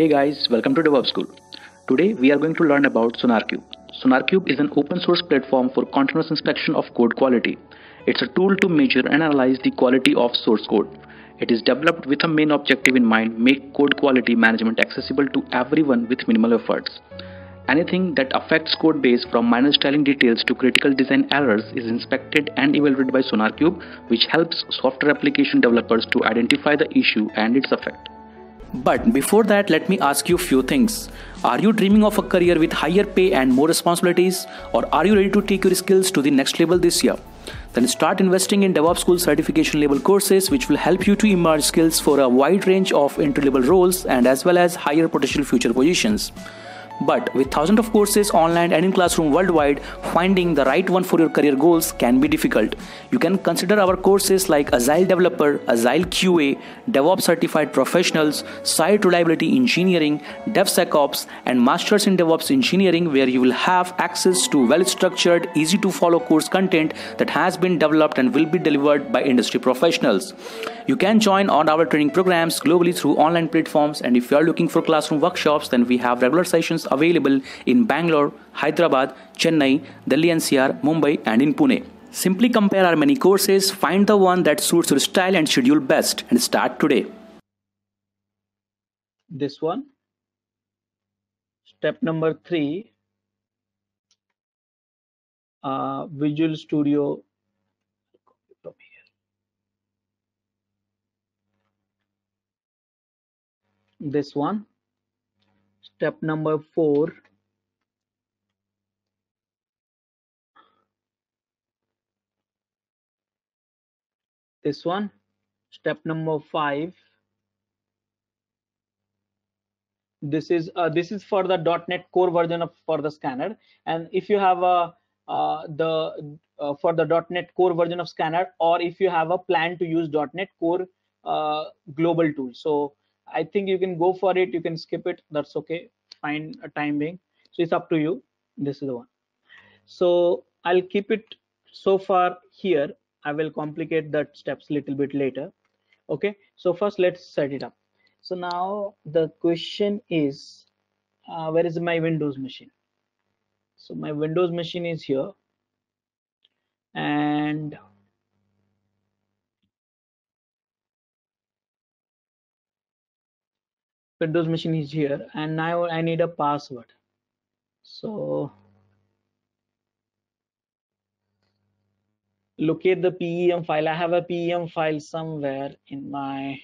Hey guys, welcome to DevOps School. Today we are going to learn about SonarQube. SonarQube is an open source platform for continuous inspection of code quality. It's a tool to measure and analyze the quality of source code. It is developed with a main objective in mind make code quality management accessible to everyone with minimal efforts. Anything that affects code base from minor styling details to critical design errors is inspected and evaluated by SonarQube, which helps software application developers to identify the issue and its effect. But before that, let me ask you a few things. Are you dreaming of a career with higher pay and more responsibilities? Or are you ready to take your skills to the next level this year? Then start investing in DevOps School certification level courses, which will help you to emerge skills for a wide range of entry level roles and as well as higher potential future positions. But with thousands of courses online and in classroom worldwide, finding the right one for your career goals can be difficult. You can consider our courses like Agile Developer, Agile QA, DevOps Certified Professionals, Site Reliability Engineering, DevSecOps, and Masters in DevOps Engineering, where you will have access to well structured, easy to follow course content that has been developed and will be delivered by industry professionals. You can join on our training programs globally through online platforms, and if you are looking for classroom workshops, then we have regular sessions available in Bangalore, Hyderabad, Chennai, Delhi NCR, Mumbai, and in Pune. Simply compare our many courses, find the one that suits your style and schedule best, and start today. This one. Step number three uh, Visual Studio. This one. Step number four. This one step number five. This is uh, this is for the .NET Core version of for the scanner. And if you have a uh, the uh, for the .NET Core version of scanner or if you have a plan to use .NET Core uh, global tool. So I think you can go for it you can skip it that's okay. Fine a time being. So it's up to you. This is the one. So I'll keep it so far here. I will complicate that steps a little bit later. Okay? So first let's set it up. So now the question is uh, where is my Windows machine? So my Windows machine is here. And Windows machine is here and now I need a password so locate the PEM file. I have a PEM file somewhere in my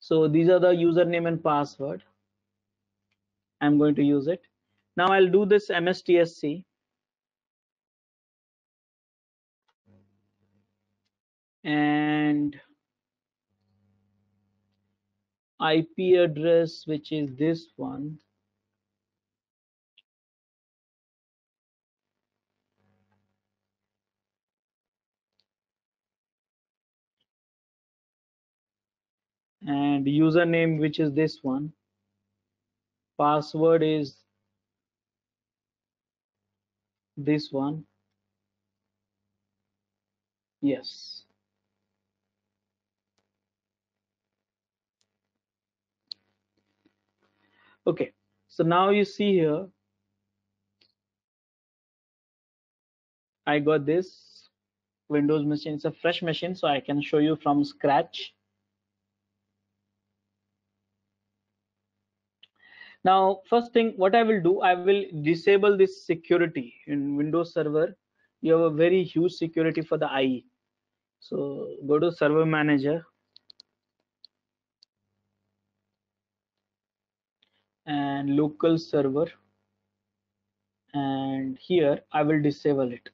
So these are the username and password. I'm going to use it. Now I'll do this MSTSC. And IP address, which is this one. And username, which is this one. Password is this one. Yes. Okay. So now you see here I got this Windows machine. It's a fresh machine so I can show you from scratch. Now first thing what I will do I will disable this security in Windows Server. You have a very huge security for the IE so go to server manager and local server. And here I will disable it.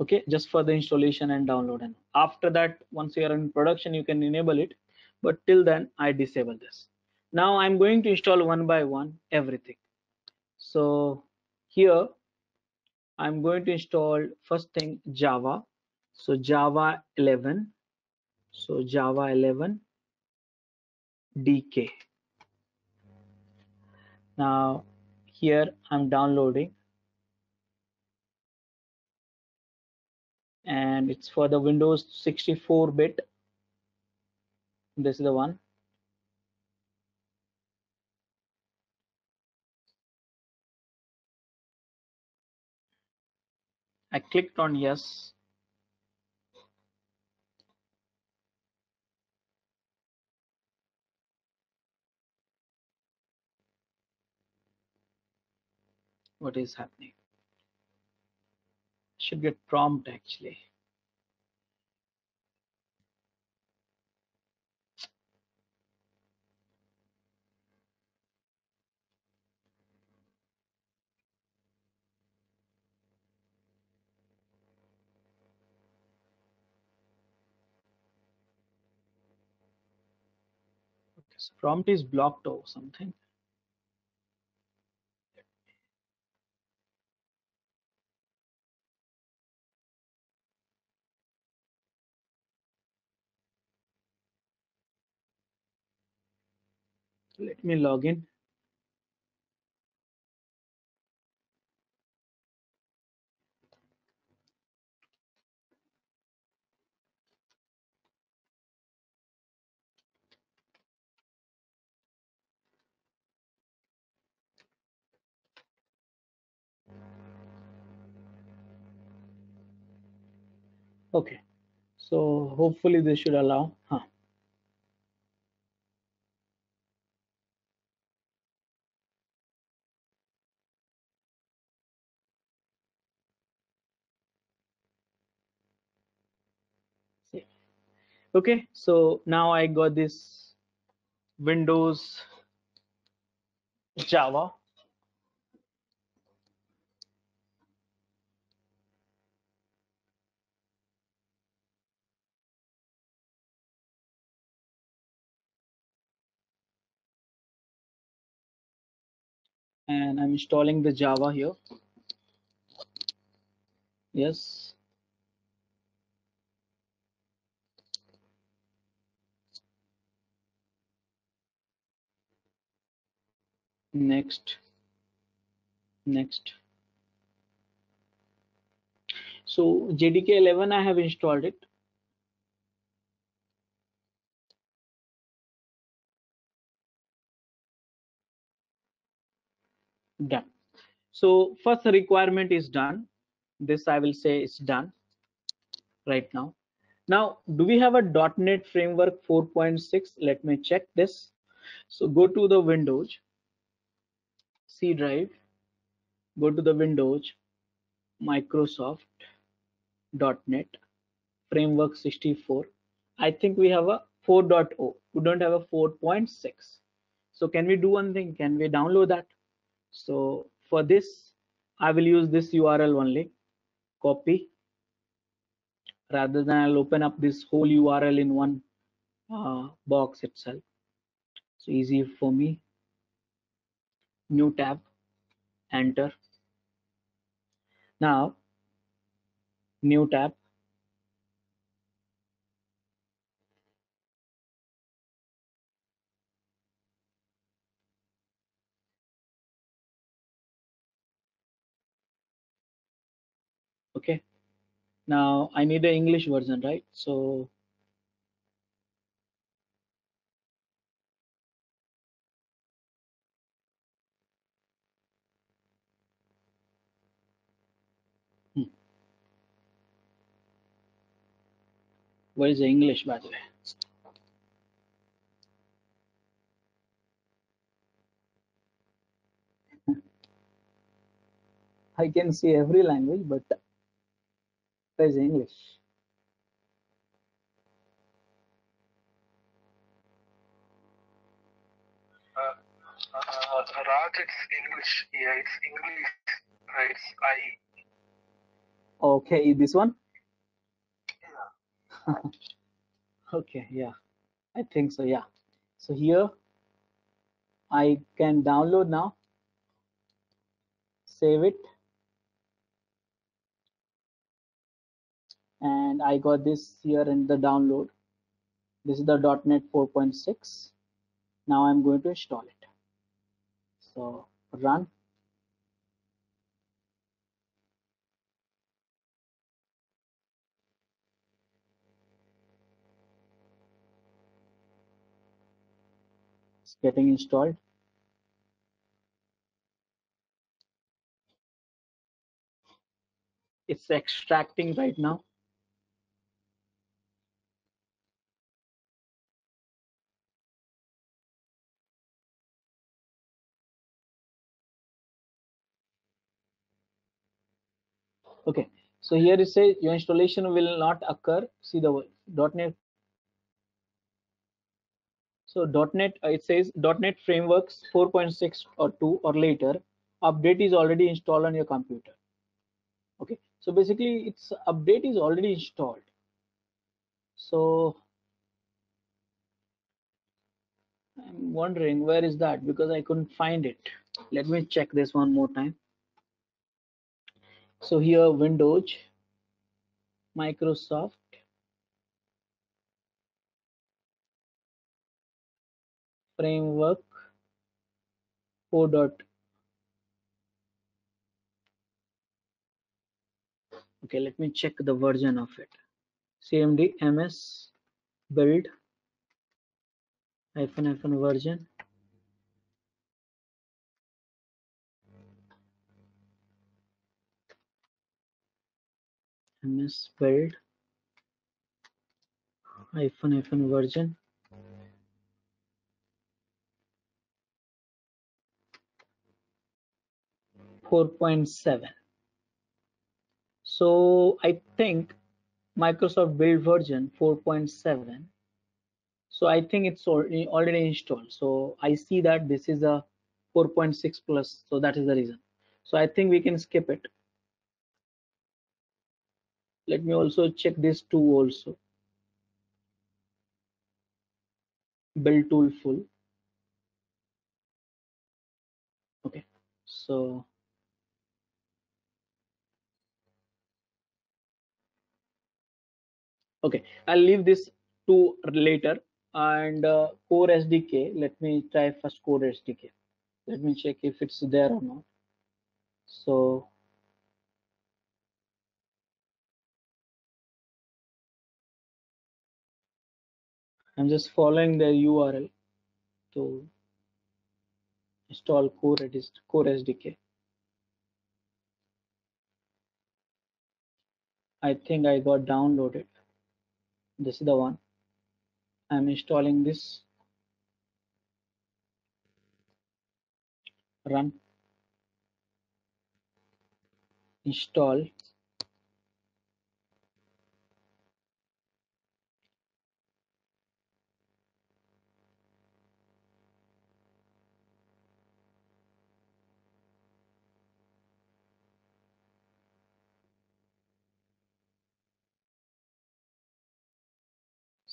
Okay just for the installation and download. And after that once you are in production you can enable it. But till then I disable this. Now I'm going to install one by one everything. So here I'm going to install first thing Java. So Java 11 so Java 11 DK now here I'm downloading and it's for the Windows 64 bit. This is the one. I clicked on yes. What is happening? Should get prompt actually. So prompt is blocked or something. Let me log in. Okay, so hopefully this should allow. Huh. Okay, so now I got this Windows Java. And I'm installing the Java here. Yes. Next. Next. So JDK 11, I have installed it. Done. So first requirement is done. This I will say is done right now. Now, do we have a .NET Framework 4.6? Let me check this. So go to the Windows, C drive, go to the Windows, Microsoft .NET Framework 64. I think we have a 4.0. We don't have a 4.6. So can we do one thing? Can we download that? So for this, I will use this URL only. Copy. Rather than I'll open up this whole URL in one uh, box itself. So easy for me. New tab. Enter. Now, new tab. okay now i need the english version right so what is the english by the way I can see every language, but where is English? Uh, uh, Raj, it's English. Yeah, it's English. It's I. Okay, this one? Okay, yeah, I think so. Yeah. So here I can download now, save it, and I got this here in the download. This is the .NET 4.6. Now I'm going to install it. So run. Getting installed? It's extracting right now. Okay. So here it says your installation will not occur. See the .NET so .NET uh, it says .NET frameworks 4.6 or 2 or later update is already installed on your computer. Okay so basically its update is already installed. So I'm wondering where is that? Because I couldn't find it. Let me check this one more time. So here windows microsoft framework 4 dot. Okay let me check the version of it. Cmd ms build hyphen hyphen version. Ms build hyphen hyphen version Four point seven. So I think Microsoft Build version 4.7. So I think it's already already installed. So I see that this is a 4.6 plus. So that is the reason. So I think we can skip it let me also check this tool also build tool full okay so okay i'll leave this to later and uh, core sdk let me try first core sdk let me check if it's there or not so I'm just following the URL to install core, core SDK. I think I got downloaded. This is the one. I'm installing this. Run. Install.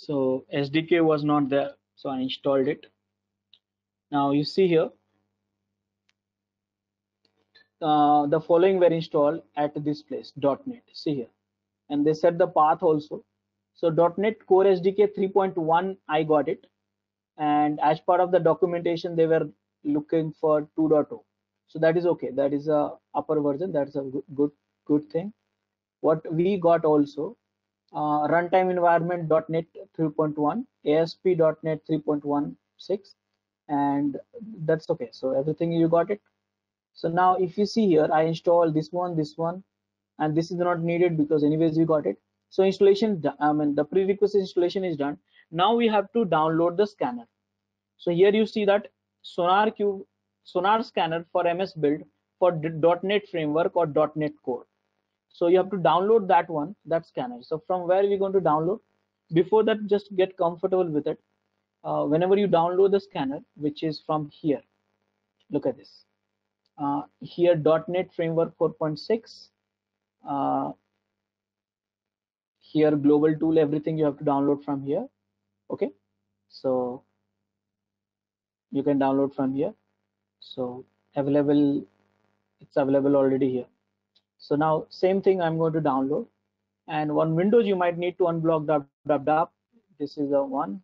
So SDK was not there so I installed it. Now you see here. Uh, the following were installed at this place .NET see here. And they set the path also. So .NET Core SDK 3.1 I got it. And as part of the documentation they were looking for 2.0 so that is okay. That is a upper version. That's a good good, good thing. What we got also uh, runtime environment .NET 3.1, ASP.NET 3.16, and that's okay. So everything you got it. So now if you see here, I install this one, this one, and this is not needed because anyways you got it. So installation, I mean the prerequisite installation is done. Now we have to download the scanner. So here you see that SonarQube, Sonar scanner for MS Build for .NET Framework or .NET Core so you have to download that one that scanner. So from where are we going to download? Before that just get comfortable with it. Uh, whenever you download the scanner which is from here look at this. Uh, here .NET framework 4.6 uh, here global tool everything you have to download from here. Okay? So you can download from here. So available it's available already here so now same thing I'm going to download and on Windows you might need to unblock dub, dub, dub. This is the one.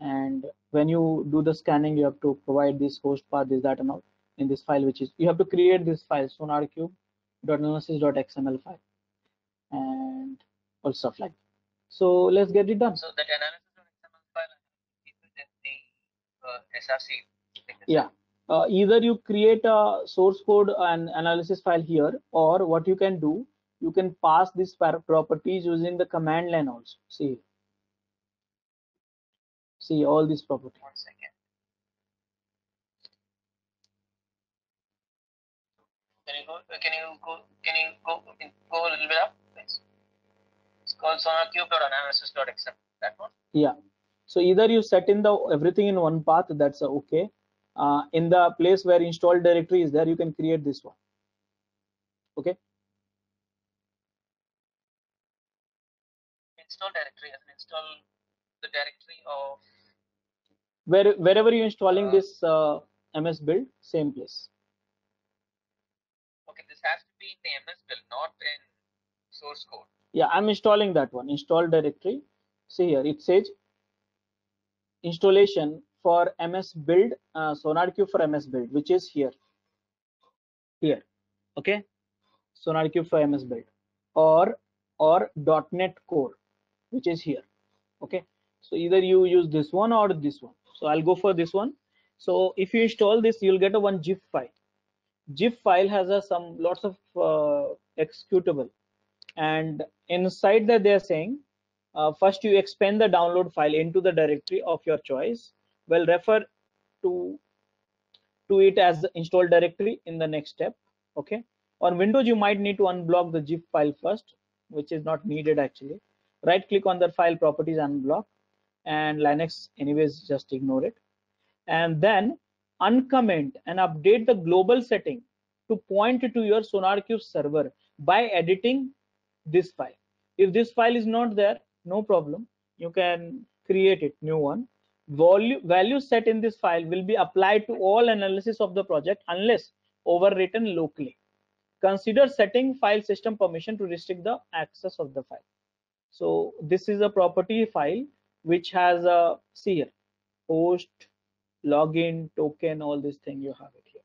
And when you do the scanning, you have to provide this host path, this, that, and all in this file, which is you have to create this file, SonarQube.Analysis.xml file and all stuff like that. So let's get it done. So that analysis.xml file is in the uh, SRC. Yeah. Uh, either you create a source code and analysis file here, or what you can do, you can pass these properties using the command line also. See, see all these properties. One second. Can you go? Can you go? Can you go? Go a little bit up, please. It's called SonarQube.Analysis.xml. That one. Yeah. So either you set in the everything in one path, that's okay. Uh, in the place where install directory is there, you can create this one. Okay. Install directory as an install the directory of Where wherever you're installing Uh, this uh, MS build, same place. okay. This has to be in the MS build, not in source code. Yeah, I'm installing that one. Install directory. See here, it says installation for MS build, uh, SonarQube for MS build, which is here. Here, okay. SonarQube for MS build, or or .NET Core, which is here. Okay. So either you use this one or this one. So I'll go for this one. So if you install this, you'll get a one zip file. Zip file has a some lots of uh, executable and inside that they are saying uh, first you expand the download file into the directory of your choice well refer to to it as the install directory in the next step okay? On windows you might need to unblock the zip file first which is not needed actually. Right click on the file properties unblock and linux anyways just ignore it. And then uncomment and update the global setting to point to your SonarQube server by editing this file. If this file is not there no problem. You can create it new one value value set in this file will be applied to all analysis of the project unless overwritten locally. Consider setting file system permission to restrict the access of the file. So this is a property file which has a see here host login token all this thing you have it here.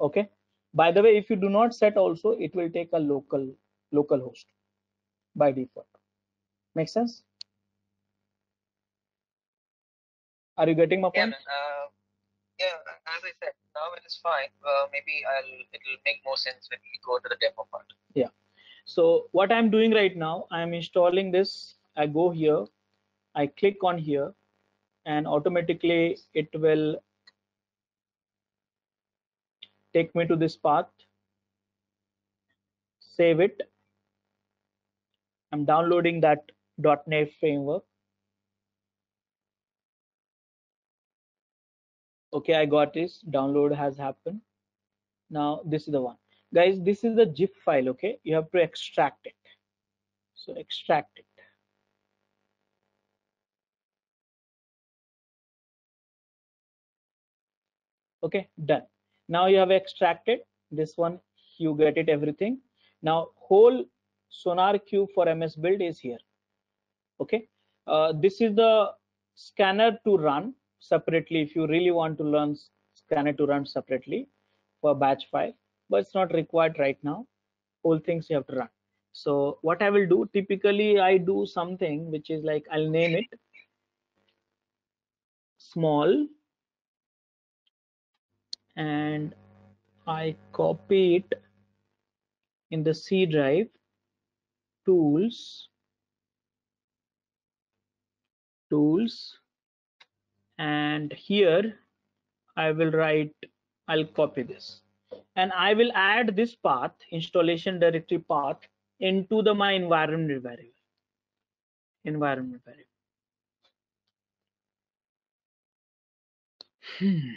Okay? By the way if you do not set also it will take a local local host by default. Make sense are you getting my Yeah, point man, uh, yeah. As I said, now it is fine. Uh, maybe I'll it'll make more sense when we go to the demo part. Yeah. So what i'm doing right now i'm installing this i go here i click on here and automatically it will take me to this path save it i'm downloading that .NET framework okay i got this. Download has happened. Now this is the one. Guys this is the zip file okay? You have to extract it. So extract it. Okay done. Now you have extracted this one. You get it everything. Now whole SonarQube for ms build is here. Okay? Uh, this is the scanner to run separately if you really want to learn scanner to run separately for batch file but it's not required right now all things you have to run. So what i will do typically i do something which is like i'll name it small and i copy it in the c drive tools tools and here i will write i'll copy this and I will add this path, installation directory path, into the my environment variable. Environment variable. Hmm.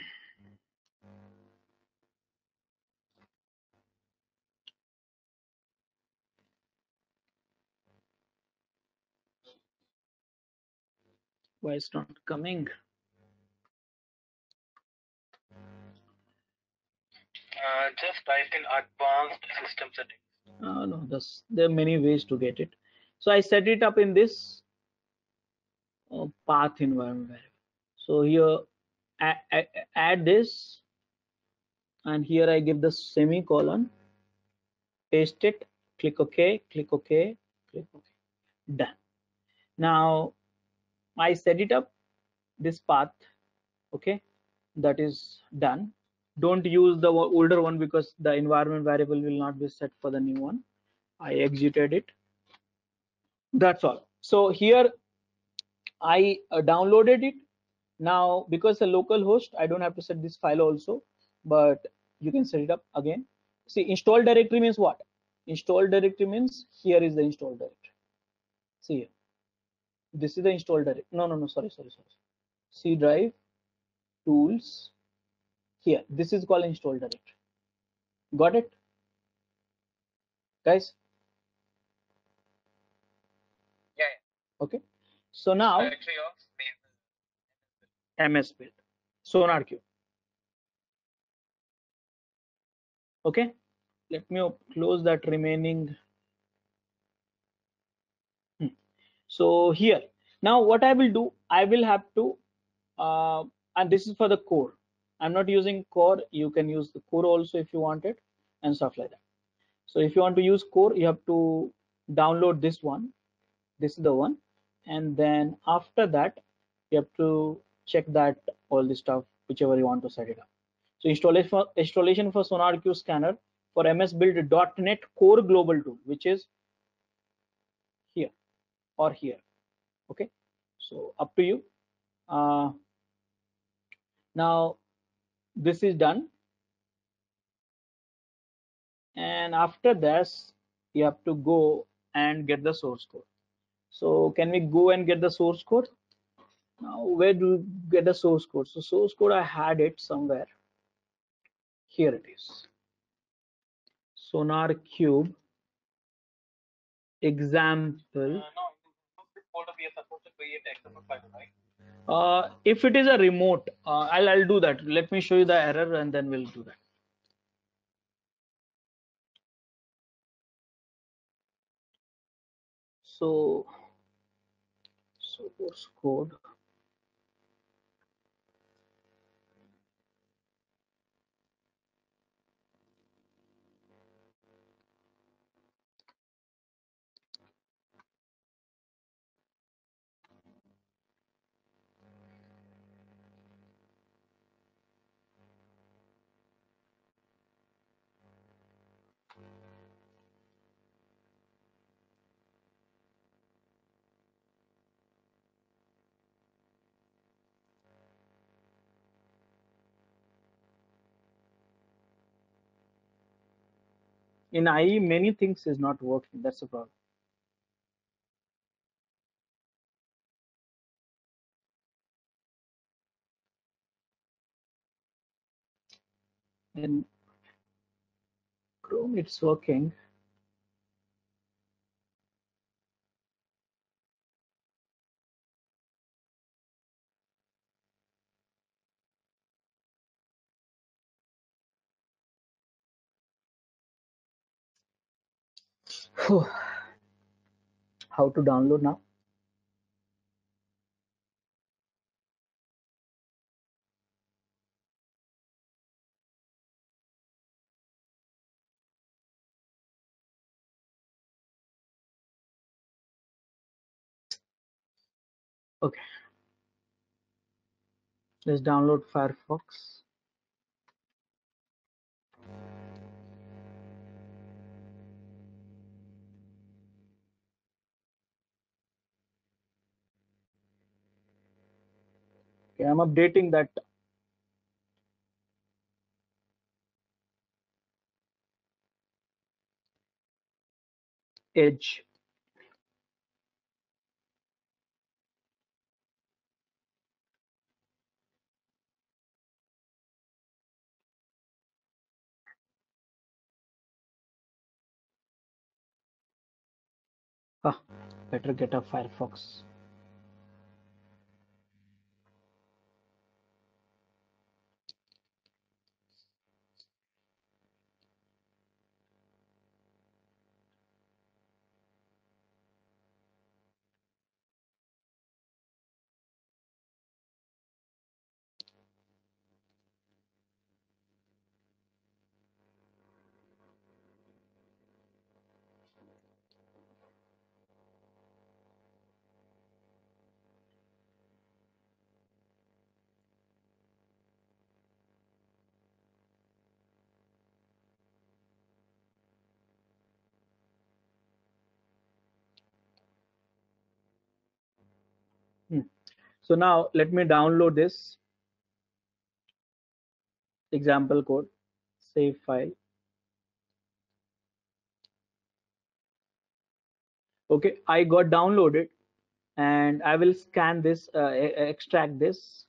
Why it's not coming? Uh, just type in advanced system settings. Uh, no, this, there are many ways to get it. So I set it up in this uh, path environment variable. So here, add, add, add this, and here I give the semicolon, paste it, click OK, click OK, click OK, done. Now I set it up. this path okay that is done don't use the older one because the environment variable will not be set for the new one. I exited it. That's all. So here i uh, downloaded it. Now because a local host i don't have to set this file also but you can set it up again. See install directory means what? Install directory means here is the install directory. See here. This is the install directory no no no sorry sorry sorry. C drive tools here this is called install directory got it? Guys? Yeah, yeah. okay. So now Directory of main. ms build. SonarQube okay. Let me close that remaining. Hmm. so here. Now what i will do i will have to uh, and this is for the core i'm not using core you can use the core also if you want it and stuff like that so if you want to use core you have to download this one this is the one and then after that you have to check that all the stuff whichever you want to set it up so installation for installation for SonarQube scanner for MS .NET Core Global Tool, which is here or here. Okay, so up to you. Uh, now this is done, and after this you have to go and get the source code. So can we go and get the source code? Now where do you get the source code? So source code I had it somewhere here it is SonarQube example Uh, no, uh, if it is a remote uh, I'll, I'll do that. Let me show you the error and then we'll do that. So source code in IE many things is not working. That's the problem. In Chrome it's working How to download now? Okay. Let's download firefox okay i'm updating that. Edge. Ah better get a firefox So now let me download this example code, save file. Okay, I got downloaded and I will scan this, uh, extract this.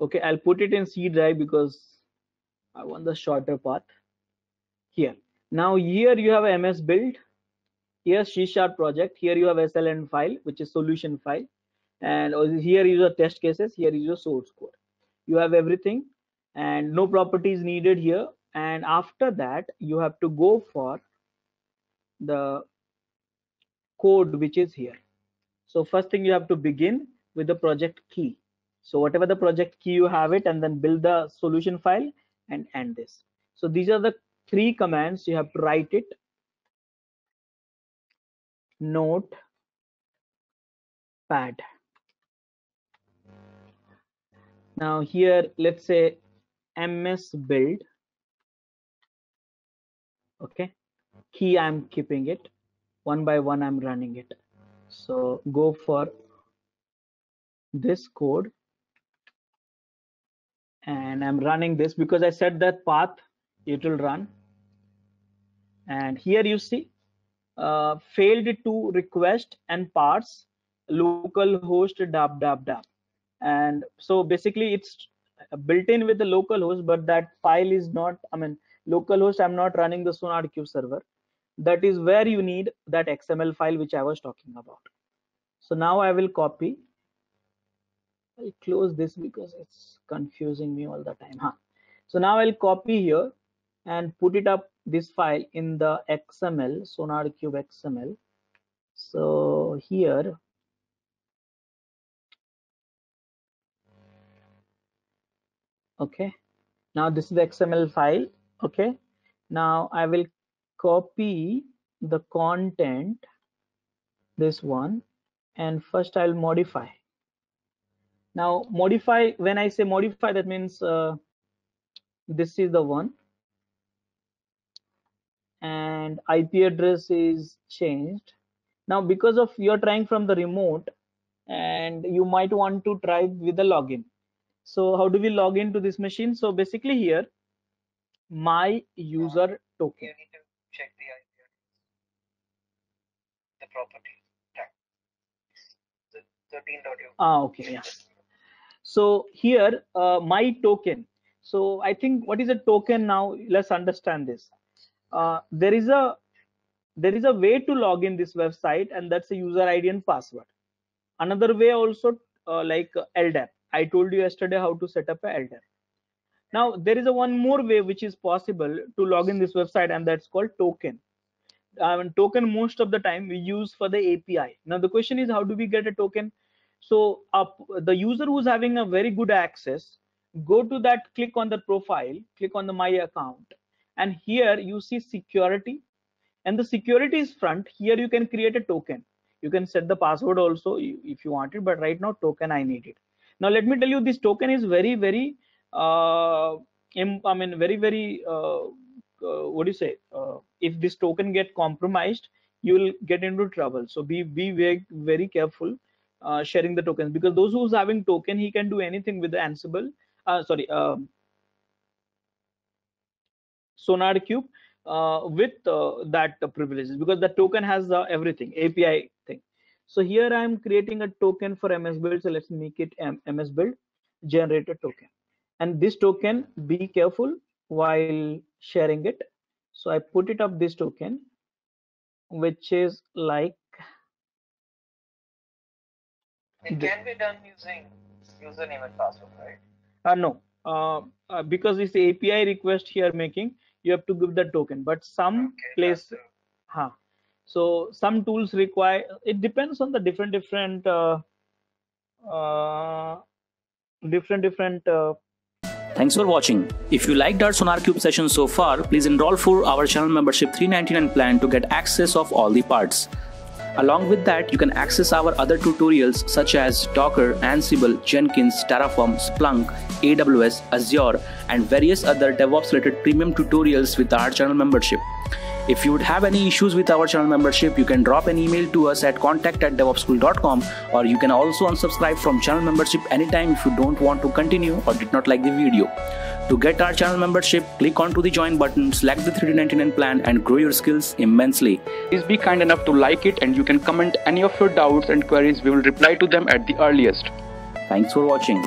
Okay, I'll put it in C drive because I want the shorter path here. Now here you have MS build, here C sharp project, here you have SLN file, which is solution file. And here is your test cases, here is your source code. You have everything and no properties needed here. And after that, you have to go for the code which is here. So first thing you have to begin with the project key. So whatever the project key you have it and then build the solution file and end this. So these are the three commands you have to write it. Note pad. Now here, let's say ms build. Okay, key I'm keeping it. One by one I'm running it. So go for this code and I'm running this because I set that path it will run and here you see uh, failed to request and parse local host dab dab dab and so basically it's built in with the local host but that file is not I mean local host I'm not running the SonarQube server that is where you need that XML file which I was talking about so now I will copy I'll close this because it's confusing me all the time. Huh? So now I'll copy here and put it up this file in the XML, SonarQube XML. So here, okay. Now this is the XML file. Okay. Now I will copy the content, this one, and first I'll modify now modify when i say modify that means uh, this is the one and ip address is changed. Now because of you're trying from the remote and you might want to try with the login. So how do we log into this machine? So basically here my user token. You need to check the IP address. The property. Tag. The 13.0. ah okay yeah. So here uh, my token. So i think what is a token now? Let's understand this uh, there is a there is a way to log in this website and that's a user id and password. Another way also uh, like ldap i told you yesterday how to set up a ldap now there is a one more way which is possible to log in this website and that's called token. Um, token most of the time we use for the api now the question is how do we get a token? So the user who's having a very good access go to that click on the profile click on the my account and here you see security. And the security is front. Here you can create a token. You can set the password also if you want it but right now token i need it. Now let me tell you this token is very very uh i mean very very uh, uh, what do you say? Uh, if this token get compromised you will get into trouble. So be be very very careful uh, sharing the tokens because those who's having token he can do anything with the ansible. Uh, sorry um, SonarQube uh, with uh, that uh, privileges because the token has uh, everything api thing. So here i am creating a token for ms build so let's make it M ms build generate a token. And this token be careful while sharing it. So i put it up this token which is like It can be done using username and password, right? uh, no. Uh, uh, because this api request here making you have to give the token but some Okay, place that's, uh, huh. so some tools require it depends on the different different uh, uh, different different uh, Thanks for watching. If you liked our SonarQube session so far, please enroll for our channel membership 399 plan to get access of all the parts. Along with that, you can access our other tutorials such as Docker, Ansible, Jenkins, Terraform, Splunk, AWS, Azure, and various other DevOps related premium tutorials with our channel membership. If you would have any issues with our channel membership, you can drop an email to us at contact at devopsschool.com or you can also unsubscribe from channel membership anytime if you don't want to continue or did not like the video. To get our channel membership, click onto the join button, select the 3D99 plan and grow your skills immensely. Please be kind enough to like it and you can comment any of your doubts and queries. We will reply to them at the earliest. Thanks for watching.